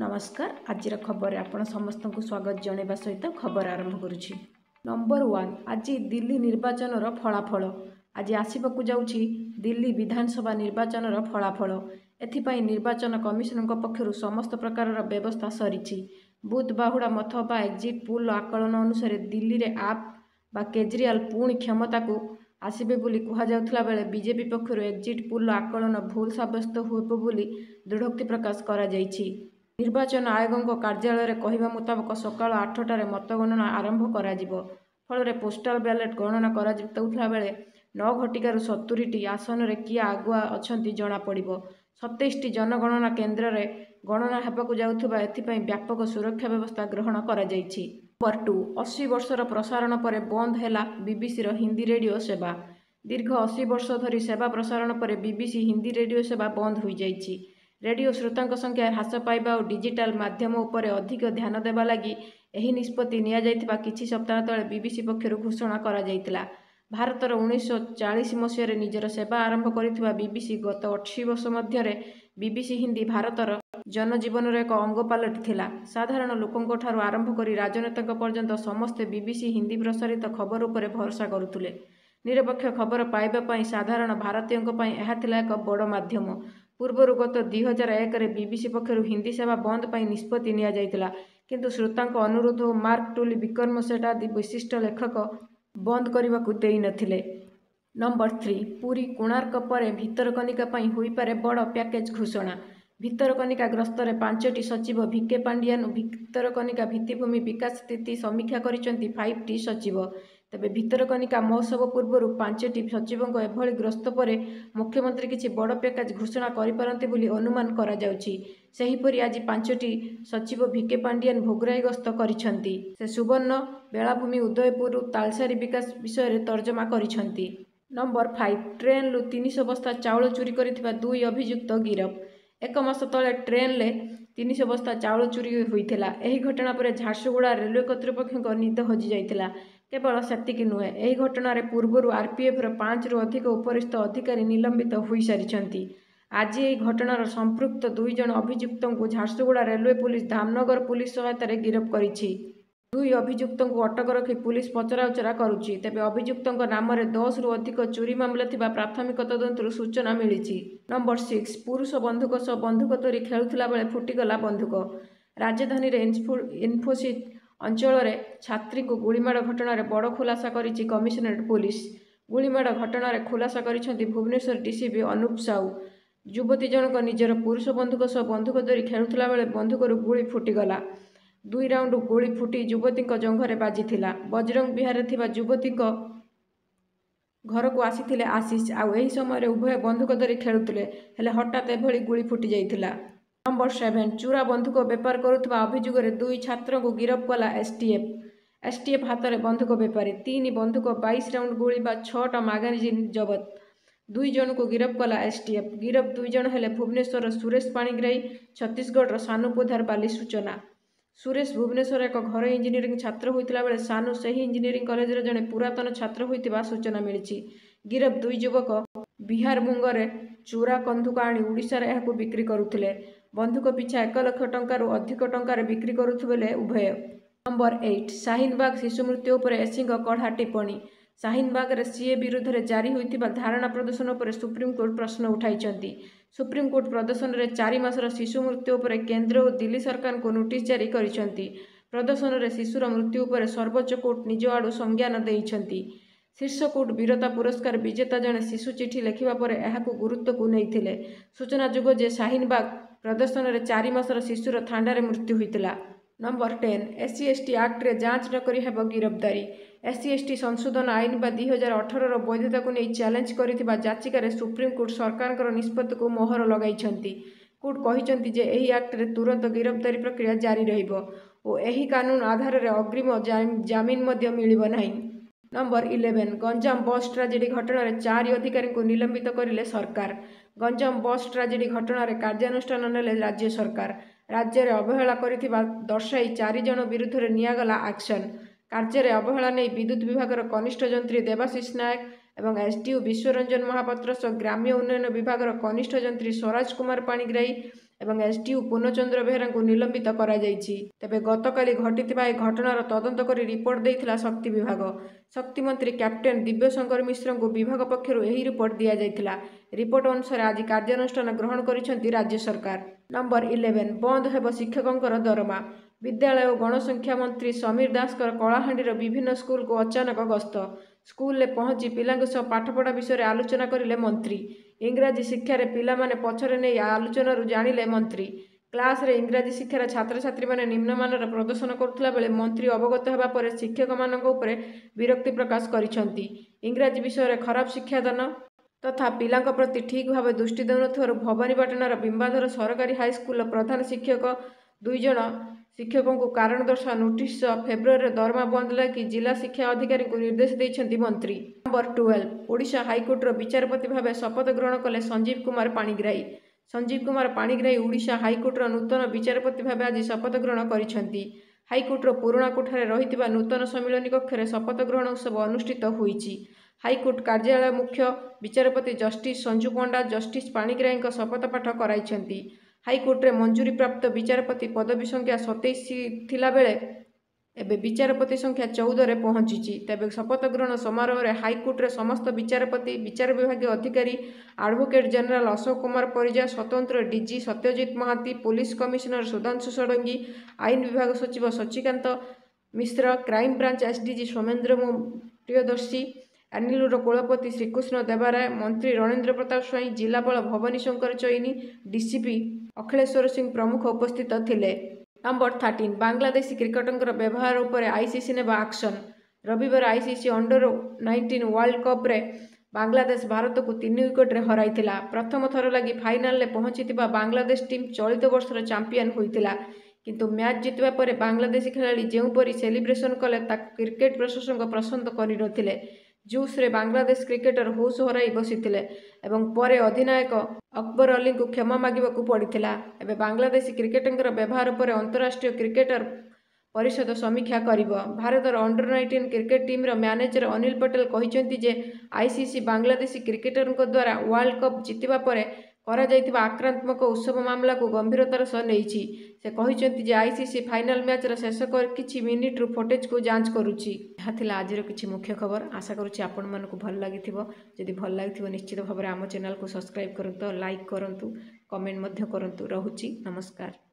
ନମସ୍କାର। ଆଜିର ଖବରରେ ଆପଣ ସମସ୍ତଙ୍କୁ ସ୍ୱାଗତ ଜଣାଇବା ସହିତ ଖବର ଆରମ୍ଭ କରୁଛି। ନମ୍ବର ୱାନ୍ ଆଜି ଦିଲ୍ଲୀ ନିର୍ବାଚନର ଫଳାଫଳ। ଆଜି ଆସିବାକୁ ଯାଉଛି ଦିଲ୍ଲୀ ବିଧାନସଭା ନିର୍ବାଚନର ଫଳାଫଳ। ଏଥିପାଇଁ ନିର୍ବାଚନ କମିଶନଙ୍କ ପକ୍ଷରୁ ସମସ୍ତ ପ୍ରକାରର ବ୍ୟବସ୍ଥା ସରିଛି। ବୁଥ୍ ବାହୁଡ଼ା ମଥ ବା ଏକ୍ଜିଟ୍ ପୋଲ୍ର ଆକଳନ ଅନୁସାରେ ଦିଲ୍ଲୀରେ ଆପ୍ ବା କେଜ୍ରିୱାଲ ପୁଣି କ୍ଷମତାକୁ ଆସିବେ ବୋଲି କୁହାଯାଉଥିଲା ବେଳେ ବିଜେପି ପକ୍ଷରୁ ଏକ୍ଜିଟ୍ ପୋଲ୍ର ଆକଳନ ଭୁଲ ସାବ୍ୟସ୍ତ ହେବ ବୋଲି ଦୃଢ଼ୋକ୍ତି ପ୍ରକାଶ କରାଯାଇଛି। ନିର୍ବାଚନ ଆୟୋଗଙ୍କ କାର୍ଯ୍ୟାଳୟର କହିବା ମୁତାବକ ସକାଳ ଆଠଟାରେ ମତଗଣନା ଆରମ୍ଭ କରାଯିବ। ଫଳରେ ପୋଷ୍ଟାଲ ବ୍ୟାଲଟ ଗଣନା କରାଯାଉଥିବା ବେଳେ ନଅ ଘଟିକାରୁ ସତୁରିଟି ଆସନରେ କିଏ ଆଗୁଆ ଅଛନ୍ତି ଜଣାପଡ଼ିବ। ସତେଇଶଟି ଜନଗଣନା କେନ୍ଦ୍ରରେ ଗଣନା ହେବାକୁ ଯାଉଥିବା ଏଥିପାଇଁ ବ୍ୟାପକ ସୁରକ୍ଷା ବ୍ୟବସ୍ଥା ଗ୍ରହଣ କରାଯାଇଛି। ନମ୍ବର ଟୁ ଅଶୀ ବର୍ଷର ପ୍ରସାରଣ ପରେ ବନ୍ଦ ହେଲା ବିବିସିର ହିନ୍ଦୀ ରେଡ଼ିଓ ସେବା। ଦୀର୍ଘ ଅଶୀ ବର୍ଷ ଧରି ସେବା ପ୍ରସାରଣ ପରେ ବିବିସି ହିନ୍ଦୀ ରେଡ଼ିଓ ସେବା ବନ୍ଦ ହୋଇଯାଇଛି। ରେଡ଼ିଓ ଶ୍ରୋତାଙ୍କ ସଂଖ୍ୟା ହ୍ରାସ ପାଇବା ଓ ଡିଜିଟାଲ ମାଧ୍ୟମ ଉପରେ ଅଧିକ ଧ୍ୟାନ ଦେବା ଲାଗି ଏହି ନିଷ୍ପତ୍ତି ନିଆଯାଇଥିବା କିଛି ସପ୍ତାହ ତଳେ ବିବିସି ପକ୍ଷରୁ ଘୋଷଣା କରାଯାଇଥିଲା। ଭାରତର ଉଣେଇଶହ ଚାଳିଶ ମସିହାରେ ନିଜର ସେବା ଆରମ୍ଭ କରିଥିବା ବିବିସି ଗତ ଅଶୀ ବର୍ଷ ମଧ୍ୟରେ ବିବିସି ହିନ୍ଦୀ ଭାରତର ଜନଜୀବନର ଏକ ଅଙ୍ଗ ପାଲଟିଥିଲା। ସାଧାରଣ ଲୋକଙ୍କଠାରୁ ଆରମ୍ଭ କରି ରାଜନେତାଙ୍କ ପର୍ଯ୍ୟନ୍ତ ସମସ୍ତେ ବିବିସି ହିନ୍ଦୀ ପ୍ରସାରିତ ଖବର ଉପରେ ଭରସା କରୁଥିଲେ। ନିରପେକ୍ଷ ଖବର ପାଇବା ପାଇଁ ସାଧାରଣ ଭାରତୀୟଙ୍କ ପାଇଁ ଏହା ଥିଲା ଏକ ବଡ଼ ମାଧ୍ୟମ। ପୂର୍ବରୁ ଗତ ଦୁଇ ହଜାର ଏକରେ ବିବିସି ପକ୍ଷରୁ ହିନ୍ଦୀ ସେବା ବନ୍ଦ ପାଇଁ ନିଷ୍ପତ୍ତି ନିଆଯାଇଥିଲା। କିନ୍ତୁ ଶ୍ରୋତାଙ୍କ ଅନୁରୋଧ ଓ ମାର୍କ ଟୁଲି ବିକ୍ରମ ସେଠ ଆଦି ବିଶିଷ୍ଟ ଲେଖକ ବନ୍ଦ କରିବାକୁ ଦେଇନଥିଲେ ନମ୍ବର ଥ୍ରୀ ପୁରୀ କୋଣାର୍କ ପରେ ଭିତରକନିକା ପାଇଁ ହୋଇପାରେ ବଡ଼ ପ୍ୟାକେଜ ଘୋଷଣା। ଭିତରକନିକା ଗସ୍ତରେ ପାଞ୍ଚଟି ସଚିବ ଭିକେ ପାଣ୍ଡିଆନ ଭିତରକନିକା ଭିତ୍ତିଭୂମି ବିକାଶ ସ୍ଥିତି ସମୀକ୍ଷା କରିଛନ୍ତି ଫାଇଭ୍ ଟି ସଚିବ। ତେବେ ଭିତରକନିକା ମହୋତ୍ସବ ପୂର୍ବରୁ ପାଞ୍ଚଟି ସଚିବଙ୍କ ଏଭଳି ଗସ୍ତ ପରେ ମୁଖ୍ୟମନ୍ତ୍ରୀ କିଛି ବଡ଼ ପ୍ୟାକେଜ ଘୋଷଣା କରିପାରନ୍ତି ବୋଲି ଅନୁମାନ କରାଯାଉଛି। ସେହିପରି ଆଜି ପାଞ୍ଚଟି ସଚିବ ଭିକେ ପାଣ୍ଡିଆନ ଭୋଗରାଇ ଗସ୍ତ କରିଛନ୍ତି। ସେ ସୁବର୍ଣ୍ଣ ବେଳାଭୂମି ଉଦୟପୁର ତାଳସାରୀ ବିକାଶ ବିଷୟରେ ତର୍ଜମା କରିଛନ୍ତି। ନମ୍ବର ଫାଇଭ୍ ଟ୍ରେନ୍ରୁ ତିନିଶହ ବସ୍ତା ଚାଉଳ ଚୋରି କରିଥିବା ଦୁଇ ଅଭିଯୁକ୍ତ ଗିରଫ। ଏକ ମାସ ତଳେ ଟ୍ରେନ୍ରେ ତିନିଶହ ବସ୍ତା ଚାଉଳ ଚୋରି ହୋଇଥିଲା। ଏହି ଘଟଣା ପରେ ଝାରସୁଗୁଡ଼ା ରେଲୱେ କର୍ତ୍ତୃପକ୍ଷଙ୍କ ନିଦ ହଜିଯାଇଥିଲା। କେବଳ ସେତିକି ନୁହେଁ ଏହି ଘଟଣାରେ ପୂର୍ବରୁ ଆର୍ପିଏଫ୍ର ପାଞ୍ଚରୁ ଅଧିକ ଉପରିସ୍ଥ ଅଧିକାରୀ ନିଲମ୍ବିତ ହୋଇସାରିଛନ୍ତି। ଆଜି ଏହି ଘଟଣାର ସମ୍ପୃକ୍ତ ଦୁଇ ଜଣ ଅଭିଯୁକ୍ତଙ୍କୁ Jharsuguda railway police Dhamanagar police ସହାୟତାରେ ଗିରଫ କରିଛି। ଦୁଇ ଅଭିଯୁକ୍ତଙ୍କୁ ଅଟକ ରଖି ପୁଲିସ ପଚରାଉଚରା କରୁଛି। ତେବେ ଅଭିଯୁକ୍ତଙ୍କ ନାମରେ ଦଶରୁ ଅଧିକ ଚୋରି ମାମଲା ଥିବା ପ୍ରାଥମିକ ତଦନ୍ତରୁ ସୂଚନା ମିଳିଛି। ନମ୍ବର ସିକ୍ସ ପୁରୁଷ ବନ୍ଧୁକ ସହ ବନ୍ଧୁକ ଧରି ଖେଳୁଥିଲା ବେଳେ ଫୁଟିଗଲା ବନ୍ଧୁକ। ରାଜଧାନୀରେ ଇନ୍ଫୋସିସ୍ ଅଞ୍ଚଳରେ ଛାତ୍ରୀଙ୍କୁ ଗୁଳିମାଡ଼ ଘଟଣାରେ ବଡ଼ ଖୁଲାସା କରିଛି କମିଶନରେଟ୍ ପୁଲିସ। ଗୁଳିମାଡ଼ ଘଟଣାରେ ଖୁଲାସା କରିଛନ୍ତି ଭୁବନେଶ୍ୱର ଡିସିପି ଅନୁପ ସାହୁ। ଯୁବତୀ ଜଣକ ନିଜର ପୁରୁଷ ବନ୍ଧୁକ ସହ ବନ୍ଧୁକ ଧରି ଖେଳୁଥିଲା ବେଳେ ବନ୍ଧୁକରୁ ଗୁଳି ଫୁଟିଗଲା। ଦୁଇ ରାଉଣ୍ଡ ଗୁଳି ଫୁଟି ଯୁବତୀଙ୍କ ଜଙ୍ଘରେ ବାଜିଥିଲା। ବଜରଙ୍ଗ ବିହାରରେ ଥିବା ଯୁବତୀଙ୍କ ଘରକୁ ଆସିଥିଲେ ଆଶିଷ। ଆଉ ଏହି ସମୟରେ ଉଭୟ ବନ୍ଧୁକ ଧରି ଖେଳୁଥିଲେ। ହେଲେ ହଠାତ୍ ଏଭଳି ଗୁଳି ଫୁଟି ଯାଇଥିଲା। ନମ୍ବର ସେଭେନ୍ ଚୂରା ବନ୍ଧୁକ ବେପାର କରୁଥିବା ଅଭିଯୋଗରେ ଦୁଇ ଛାତ୍ରଙ୍କୁ ଗିରଫ କଲା ଏସ୍ଟିଏଫ୍ ଏସ୍ଟିଏଫ୍ ହାତରେ ବନ୍ଧୁକ ବେପାରୀ ତିନି ବନ୍ଧୁକ ବାଇଶ ରାଉଣ୍ଡ ଗୁଳି ବା ଛଅଟା ମାଗାଜିନ୍ ଜବତ ଦୁଇ ଜଣଙ୍କୁ ଗିରଫ କଲା ଏସ୍ଟିଏଫ୍ ଗିରଫ ଦୁଇ ଜଣ ହେଲେ ଭୁବନେଶ୍ୱରର ସୁରେଶ ପାଣିଗ୍ରାହୀ ଛତିଶଗଡ଼ର ସାନୁ ପୋଧାର ବାଲି ସୂଚନା ସୁରେଶ ଭୁବନେଶ୍ୱର ଏକ ଘରୋଇ ଇଞ୍ଜିନିୟରିଂ ଛାତ୍ର ହୋଇଥିଲା ବେଳେ ସାନୁ ସେହି ଇଞ୍ଜିନିୟରିଂ କଲେଜର ଜଣେ ପୁରାତନ ଛାତ୍ର ହୋଇଥିବା ସୂଚନା ମିଳିଛି ଗିରଫ ଦୁଇ ଯୁବକ ବିହାର ମୁଙ୍ଗରେ ଚୋରା ବନ୍ଧୁକ ଆଣି ଓଡ଼ିଶାରେ ଏହାକୁ ବିକ୍ରି କରୁଥିଲେ। ବନ୍ଧୁକ ପିଛା ଏକ ଲକ୍ଷ ଟଙ୍କାରୁ ଅଧିକ ଟଙ୍କାରେ ବିକ୍ରି କରୁଥିଲେ ଉଭୟ। ନମ୍ବର ଏଇଟ୍ ଶାହିନବାଗ ଶିଶୁ ମୃତ୍ୟୁ ଉପରେ ଏସିଙ୍କ କଡ଼ା ଟିପ୍ପଣୀ। ଶାହିନବାଗରେ ସିଏ ବିରୁଦ୍ଧରେ ଜାରି ହୋଇଥିବା ଧାରଣା ପ୍ରଦର୍ଶନ ଉପରେ ସୁପ୍ରିମକୋର୍ଟ ପ୍ରଶ୍ନ ଉଠାଇଛନ୍ତି। ସୁପ୍ରିମକୋର୍ଟ ପ୍ରଦର୍ଶନରେ ଚାରି ମାସର ଶିଶୁ ମୃତ୍ୟୁ ଉପରେ କେନ୍ଦ୍ର ଓ ଦିଲ୍ଲୀ ସରକାରଙ୍କୁ ନୋଟିସ୍ ଜାରି କରିଛନ୍ତି। ପ୍ରଦର୍ଶନରେ ଶିଶୁର ମୃତ୍ୟୁ ଉପରେ ସର୍ବୋଚ୍ଚ କୋର୍ଟ ନିଜ ଆଡ଼ୁ ସଂଜ୍ଞାନ ଦେଇଛନ୍ତି। ଶୀର୍ଷ କୋର୍ଟ ବୀରତା ପୁରସ୍କାର ବିଜେତା ଜଣେ ଶିଶୁ ଚିଠି ଲେଖିବା ପରେ ଏହାକୁ ଗୁରୁତ୍ୱକୁ ନେଇଥିଲେ। ସୂଚନାଯୋଗ୍ୟ ଯେ ଶାହିନବାଗ ପ୍ରଦର୍ଶନରେ ଚାରି ମାସର ଶିଶୁର ଥାଣ୍ଡାରେ ମୃତ୍ୟୁ ହୋଇଥିଲା। ନମ୍ବର ଟେନ୍ ଏସ୍ସି ଏସ୍ଟି ଆକ୍ଟରେ ଯାଞ୍ଚ ନକରି ହେବ ଗିରଫଦାରୀ। ଏସ୍ସି ଏସ୍ଟି ସଂଶୋଧନ ଆଇନ ବା ଦୁଇ ହଜାର ଅଠରର ବୈଧତାକୁ ନେଇ ଚ୍ୟାଲେଞ୍ଜ କରିଥିବା ଯାଚିକାରେ ସୁପ୍ରିମକୋର୍ଟ ସରକାରଙ୍କର ନିଷ୍ପତ୍ତିକୁ ମୋହର ଲଗାଇଛନ୍ତି। କୋର୍ଟ କହିଛନ୍ତି ଯେ ଏହି ଆକ୍ଟରେ ତୁରନ୍ତ ଗିରଫଦାରୀ ପ୍ରକ୍ରିୟା ଜାରି ରହିବ ଓ ଏହି କାନୁନ ଆଧାରରେ ଅଗ୍ରିମ ଜାମିନ ମଧ୍ୟ ମିଳିବ ନାହିଁ। Number eleven Ganjam bus tragedy ଘଟଣାରେ ଚାରି ଅଧିକାରୀଙ୍କୁ ନିଲମ୍ବିତ କରିଲେ ସରକାର ଗଞ୍ଜାମ ବସ୍ ଟ୍ରାଜେଡି ଘଟଣାରେ କାର୍ଯ୍ୟାନୁଷ୍ଠାନ ନେଲେ ରାଜ୍ୟ ସରକାର ରାଜ୍ୟରେ ଅବହେଳା କରିଥିବା ଦର୍ଶାଇ ଚାରି ଜଣ ବିରୁଦ୍ଧରେ ନିଆଗଲା ଆକ୍ସନ କାର୍ଯ୍ୟରେ ଅବହେଳା ନେଇ ବିଦ୍ୟୁତ୍ ବିଭାଗର କନିଷ୍ଠ ଯନ୍ତ୍ରୀ ଦେବାଶିଷ ନାୟକ ଏବଂ ଏସ୍ଡିଓ ବିଶ୍ୱରଞ୍ଜନ ମହାପାତ୍ର ସହ ଗ୍ରାମ୍ୟ ଉନ୍ନୟନ ବିଭାଗର କନିଷ୍ଠ ଯନ୍ତ୍ରୀ ସ୍ୱରାଜ କୁମାର ପାଣିଗ୍ରାହୀ ଏବଂ ଏସ୍ଡିଓ ପୂର୍ଣ୍ଣଚନ୍ଦ୍ର ବେହେରାଙ୍କୁ ନିଲମ୍ବିତ କରାଯାଇଛି। ତେବେ ଗତକାଲି ଘଟିଥିବା ଏହି ଘଟଣାର ତଦନ୍ତ କରି ରିପୋର୍ଟ ଦେଇଥିଲା ଶକ୍ତି ବିଭାଗ। ଶକ୍ତି ମନ୍ତ୍ରୀ କ୍ୟାପ୍ଟେନ୍ ଦିବ୍ୟଶଙ୍କର ମିଶ୍ରଙ୍କୁ ବିଭାଗ ପକ୍ଷରୁ ଏହି ରିପୋର୍ଟ ଦିଆଯାଇଥିଲା। ରିପୋର୍ଟ ଅନୁସାରେ ଆଜି କାର୍ଯ୍ୟାନୁଷ୍ଠାନ ଗ୍ରହଣ କରିଛନ୍ତି ରାଜ୍ୟ ସରକାର। ନମ୍ବର ଇଲେଭେନ୍ ବନ୍ଦ ହେବ ଶିକ୍ଷକଙ୍କର ଦରମା। ବିଦ୍ୟାଳୟ ଓ ଗଣସଂଖ୍ୟା ମନ୍ତ୍ରୀ ସମୀର ଦାସଙ୍କର କଳାହାଣ୍ଡିର ବିଭିନ୍ନ ସ୍କୁଲକୁ ଅଚାନକ ଗସ୍ତ। ସ୍କୁଲରେ ପହଞ୍ଚି ପିଲାଙ୍କ ସହ ପାଠପଢ଼ା ବିଷୟରେ ଆଲୋଚନା କରିଲେ ମନ୍ତ୍ରୀ। ଇଂରାଜୀ ଶିକ୍ଷାରେ ପିଲାମାନେ ପଛରେ ନେଇ ଆଲୋଚନାରୁ ଜାଣିଲେ ମନ୍ତ୍ରୀ। କ୍ଲାସରେ ଇଂରାଜୀ ଶିକ୍ଷାର ଛାତ୍ରଛାତ୍ରୀମାନେ ନିମ୍ନମାନର ପ୍ରଦର୍ଶନ କରୁଥିଲା ବେଳେ ମନ୍ତ୍ରୀ ଅବଗତ ହେବା ପରେ ଶିକ୍ଷକମାନଙ୍କ ଉପରେ ବିରକ୍ତି ପ୍ରକାଶ କରିଛନ୍ତି। ଇଂରାଜୀ ବିଷୟରେ ଖରାପ ଶିକ୍ଷାଦାନ ତଥା ପିଲାଙ୍କ ପ୍ରତି ଠିକ୍ ଭାବେ ଦୃଷ୍ଟି ଦେଉନଥିବାରୁ ଭବାନୀପାଟଣାର ବିମ୍ବାଧର ସରକାରୀ ହାଇସ୍କୁଲର ପ୍ରଧାନ ଶିକ୍ଷକ ଦୁଇ ଜଣ ଶିକ୍ଷକଙ୍କୁ କାରଣ ଦର୍ଶାଅ ନୋଟିସ୍ ସହ ଫେବୃଆରୀରେ ଦରମା ବନ୍ଦ ଲାଗି ଜିଲ୍ଲା ଶିକ୍ଷା ଅଧିକାରୀଙ୍କୁ ନିର୍ଦ୍ଦେଶ ଦେଇଛନ୍ତି ମନ୍ତ୍ରୀ। ନମ୍ବର ଟୁଏଲ୍ଭ ଓଡ଼ିଶା ହାଇକୋର୍ଟର ବିଚାରପତି ଭାବେ ଶପଥ ଗ୍ରହଣ କଲେ ସଞ୍ଜୀବ କୁମାର ପାଣିଗ୍ରାହୀ। ସଞ୍ଜୀବ କୁମାର ପାଣିଗ୍ରାହୀ ଓଡ଼ିଶା ହାଇକୋର୍ଟର ନୂତନ ବିଚାରପତି ଭାବେ ଆଜି ଶପଥ ଗ୍ରହଣ କରିଛନ୍ତି। ହାଇକୋର୍ଟର ପୁରୁଣା କୋଠାରେ ରହିଥିବା ନୂତନ ସମ୍ମିଳନୀ କକ୍ଷରେ ଶପଥ ଗ୍ରହଣ ଉତ୍ସବ ଅନୁଷ୍ଠିତ ହୋଇଛି। ହାଇକୋର୍ଟ କାର୍ଯ୍ୟାଳୟ ମୁଖ୍ୟ ବିଚାରପତି ଜଷ୍ଟିସ୍ ସଞ୍ଜୁ ପଣ୍ଡା ଜଷ୍ଟିସ୍ ପାଣିଗ୍ରାହୀଙ୍କ ଶପଥ ପାଠ କରାଇଛନ୍ତି। ହାଇକୋର୍ଟରେ ମଞ୍ଜୁରୀପ୍ରାପ୍ତ ବିଚାରପତି ପଦବୀ ସଂଖ୍ୟା ସତେଇଶ ଥିଲାବେଳେ ଏବେ ବିଚାରପତି ସଂଖ୍ୟା ଚଉଦରେ ପହଞ୍ଚିଛି। ତେବେ ଶପଥ ଗ୍ରହଣ ସମାରୋହରେ ହାଇକୋର୍ଟରେ ସମସ୍ତ ବିଚାରପତି ବିଚାର ବିଭାଗୀୟ ଅଧିକାରୀ ଆଡଭୋକେଟ୍ ଜେନେରାଲ ଅଶୋକ କୁମାର ପରିଜା ସ୍ୱତନ୍ତ୍ର DG Satyajit Mohanty police commissioner Sudhanshu Sarangi ଆଇନ ବିଭାଗ ସଚିବ Sachikanta Mishra crime branch SDG Soumendra Priyadarshi ଆନିଲୁର କୁଳପତି ଶ୍ରୀକୃଷ୍ଣ ଦେବାରାୟ ମନ୍ତ୍ରୀ ରଣେନ୍ଦ୍ର ପ୍ରତାପ ସ୍ୱାଇଁ ଜିଲ୍ଲାପାଳ ଭବାନୀ ଶଙ୍କର ଚଇନି ଡିସିପି ଅଖିଳେଶ୍ୱର ସିଂ ପ୍ରମୁଖ ଉପସ୍ଥିତ ଥିଲେ। ନମ୍ବର ଥାର୍ଟିନ୍ ବାଂଲାଦେଶୀ କ୍ରିକେଟରଙ୍କର ବ୍ୟବହାର ଉପରେ ଆଇସିସି ନେବା ଆକ୍ସନ୍। ରବିବାର ଆଇସିସି ଅଣ୍ଡର ନାଇଣ୍ଟିନ୍ ୱାର୍ଲଡ କପ୍ରେ ବାଂଲାଦେଶ ଭାରତକୁ ତିନି ୱିକେଟରେ ହରାଇଥିଲା। ପ୍ରଥମ ଥର ଲାଗି ଫାଇନାଲରେ ପହଞ୍ଚିଥିବା ବାଂଲାଦେଶ ଟିମ୍ ଚଳିତ ବର୍ଷର ଚାମ୍ପିୟନ ହୋଇଥିଲା। କିନ୍ତୁ ମ୍ୟାଚ୍ ଜିତିବା ପରେ ବାଂଲାଦେଶୀ ଖେଳାଳି ଯେଉଁପରି ସେଲିବ୍ରେସନ୍ କଲେ ତାକୁ କ୍ରିକେଟ ପ୍ରଶଂସକ ପସନ୍ଦ କରିନଥିଲେ। ଜୁସ୍ରେ ବାଂଲାଦେଶ କ୍ରିକେଟର ହୋସ୍ ହରାଇ ବସିଥିଲେ ଏବଂ ପରେ ଅଧିନାୟକ ଅକବର ଅଲିଙ୍କୁ କ୍ଷମା ମାଗିବାକୁ ପଡ଼ିଥିଲା। ଏବେ ବାଂଲାଦେଶୀ କ୍ରିକେଟରଙ୍କର ବ୍ୟବହାର ଉପରେ ଅନ୍ତରାଷ୍ଟ୍ରୀୟ କ୍ରିକେଟର ପରିଷଦ ସମୀକ୍ଷା କରିବ। ଭାରତର ଅଣ୍ଡର ନାଇଣ୍ଟିନ୍ କ୍ରିକେଟ ଟିମ୍ର ମ୍ୟାନେଜର ଅନିଲ ପଟେଲ କହିଛନ୍ତି ଯେ ଆଇସିସି ବାଂଲାଦେଶୀ କ୍ରିକେଟରଙ୍କ ଦ୍ୱାରା ୱାର୍ଲଡ କପ୍ ଜିତିବା ପରେ କରାଯାଇଥିବା ଆକ୍ରାତ୍ମକ ଉତ୍ସବ ମାମଲାକୁ ଗମ୍ଭୀରତାର ସହ ନେଇଛି। ସେ କହିଛନ୍ତି ଯେ ଆଇସିସି ଫାଇନାଲ ମ୍ୟାଚର ଶେଷ କିଛି ମିନିଟ୍ରୁ ଫୁଟେଜକୁ ଯାଞ୍ଚ କରୁଛି। ଏହା ଥିଲା ଆଜିର କିଛି ମୁଖ୍ୟ ଖବର। ଆଶା କରୁଛି ଆପଣମାନଙ୍କୁ ଭଲ ଲାଗିଥିବ। ଯଦି ଭଲ ଲାଗିଥିବ ନିଶ୍ଚିତ ଭାବରେ ଆମ ଚ୍ୟାନେଲକୁ ସବସ୍କ୍ରାଇବ୍ କରନ୍ତୁ ଲାଇକ୍ କରନ୍ତୁ କମେଣ୍ଟ ମଧ୍ୟ କରନ୍ତୁ। ରହୁଛି। ନମସ୍କାର।